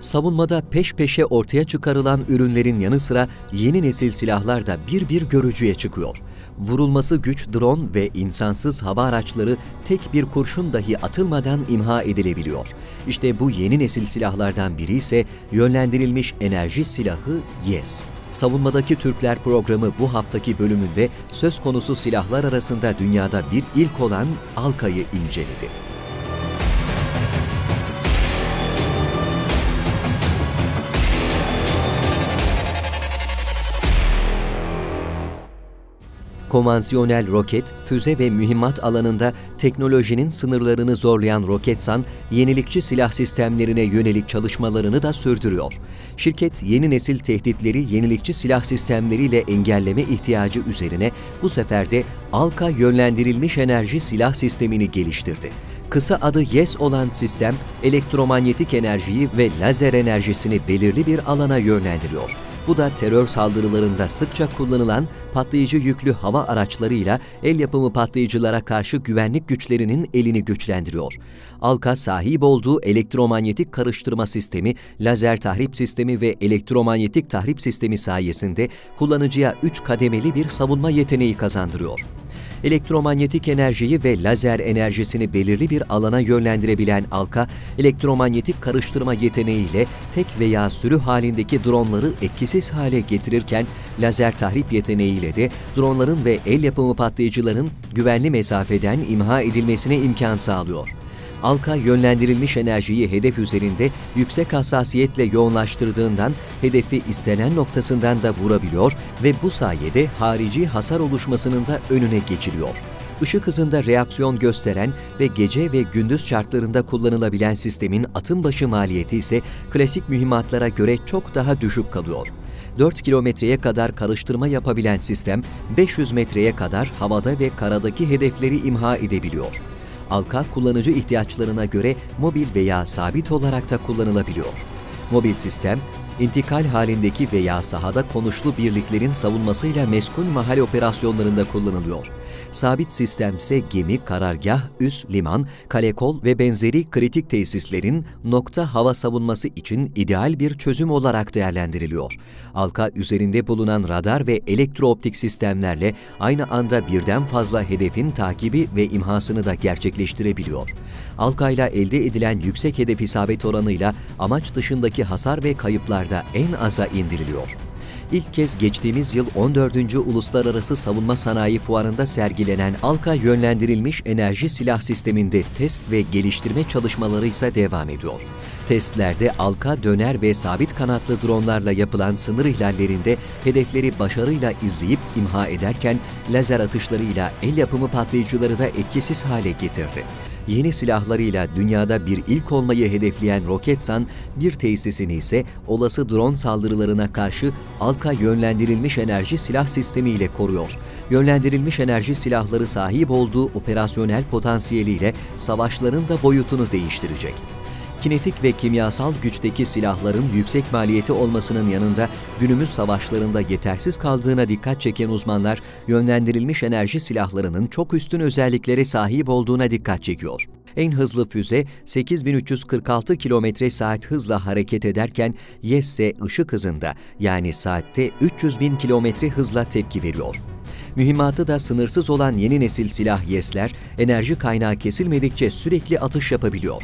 Savunmada peş peşe ortaya çıkarılan ürünlerin yanı sıra yeni nesil silahlar da bir bir görücüye çıkıyor. Vurulması güç drone ve insansız hava araçları tek bir kurşun dahi atılmadan imha edilebiliyor. İşte bu yeni nesil silahlardan biri ise yönlendirilmiş enerji silahı YES. Savunmadaki Türkler programı bu haftaki bölümünde söz konusu silahlar arasında dünyada bir ilk olan Alka'yı inceledi. Konvansiyonel roket, füze ve mühimmat alanında teknolojinin sınırlarını zorlayan Roketsan, yenilikçi silah sistemlerine yönelik çalışmalarını da sürdürüyor. Şirket, yeni nesil tehditleri yenilikçi silah sistemleriyle engelleme ihtiyacı üzerine bu sefer de ALKA yönlendirilmiş enerji silah sistemini geliştirdi. Kısa adı YES olan sistem, elektromanyetik enerjiyi ve lazer enerjisini belirli bir alana yönlendiriyor. Bu da terör saldırılarında sıkça kullanılan patlayıcı yüklü hava araçlarıyla el yapımı patlayıcılara karşı güvenlik güçlerinin elini güçlendiriyor. Alka sahip olduğu elektromanyetik karıştırma sistemi, lazer tahrip sistemi ve elektromanyetik tahrip sistemi sayesinde kullanıcıya 3 kademeli bir savunma yeteneği kazandırıyor elektromanyetik enerjiyi ve lazer enerjisini belirli bir alana yönlendirebilen Alka, elektromanyetik karıştırma yeteneğiyle tek veya sürü halindeki dronları etkisiz hale getirirken, lazer tahrip yeteneğiyle de dronların ve el yapımı patlayıcıların güvenli mesafeden imha edilmesine imkan sağlıyor. Alka yönlendirilmiş enerjiyi hedef üzerinde yüksek hassasiyetle yoğunlaştırdığından hedefi istenen noktasından da vurabiliyor ve bu sayede harici hasar oluşmasının da önüne geçiliyor. Işık hızında reaksiyon gösteren ve gece ve gündüz şartlarında kullanılabilen sistemin atım başı maliyeti ise klasik mühimmatlara göre çok daha düşük kalıyor. 4 kilometreye kadar karıştırma yapabilen sistem 500 metreye kadar havada ve karadaki hedefleri imha edebiliyor. Alka kullanıcı ihtiyaçlarına göre mobil veya sabit olarak da kullanılabiliyor. Mobil sistem, intikal halindeki veya sahada konuşlu birliklerin savunmasıyla meskun mahal operasyonlarında kullanılıyor. Sabit sistem ise gemi, karargah, üs, liman, kalekol ve benzeri kritik tesislerin nokta hava savunması için ideal bir çözüm olarak değerlendiriliyor. Alka üzerinde bulunan radar ve elektrooptik sistemlerle aynı anda birden fazla hedefin takibi ve imhasını da gerçekleştirebiliyor. Alka ile elde edilen yüksek hedef isabet oranıyla amaç dışındaki hasar ve kayıplarda en aza indiriliyor ilk kez geçtiğimiz yıl 14. Uluslararası Savunma Sanayi Fuarı'nda sergilenen ALKA yönlendirilmiş enerji silah sisteminde test ve geliştirme çalışmaları ise devam ediyor. Testlerde ALKA döner ve sabit kanatlı dronlarla yapılan sınır ihlallerinde hedefleri başarıyla izleyip imha ederken lazer atışlarıyla el yapımı patlayıcıları da etkisiz hale getirdi yeni silahlarıyla dünyada bir ilk olmayı hedefleyen Roketsan, bir tesisini ise olası drone saldırılarına karşı Alka yönlendirilmiş enerji silah sistemi ile koruyor. Yönlendirilmiş enerji silahları sahip olduğu operasyonel potansiyeliyle savaşların da boyutunu değiştirecek kinetik ve kimyasal güçteki silahların yüksek maliyeti olmasının yanında günümüz savaşlarında yetersiz kaldığına dikkat çeken uzmanlar, yönlendirilmiş enerji silahlarının çok üstün özelliklere sahip olduğuna dikkat çekiyor. En hızlı füze 8346 km saat hızla hareket ederken YES ise ışık hızında yani saatte 300 bin km hızla tepki veriyor. Mühimmatı da sınırsız olan yeni nesil silah YES'ler enerji kaynağı kesilmedikçe sürekli atış yapabiliyor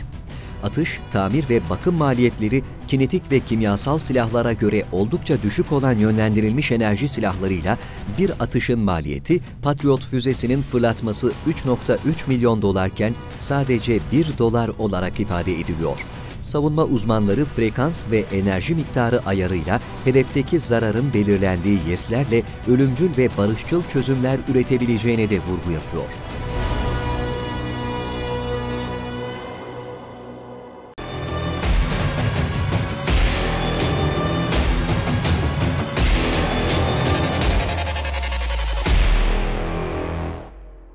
atış, tamir ve bakım maliyetleri kinetik ve kimyasal silahlara göre oldukça düşük olan yönlendirilmiş enerji silahlarıyla bir atışın maliyeti Patriot füzesinin fırlatması 3.3 milyon dolarken sadece 1 dolar olarak ifade ediliyor. Savunma uzmanları frekans ve enerji miktarı ayarıyla hedefteki zararın belirlendiği YES'lerle ölümcül ve barışçıl çözümler üretebileceğine de vurgu yapıyor.